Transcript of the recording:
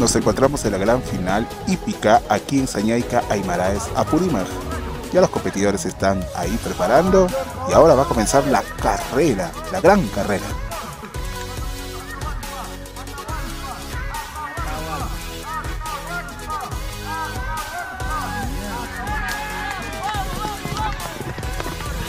Nos encontramos en la gran final hípica aquí en Sañaica, Aymaraes, Apurímac. Ya los competidores están ahí preparando y ahora va a comenzar la carrera, la gran carrera.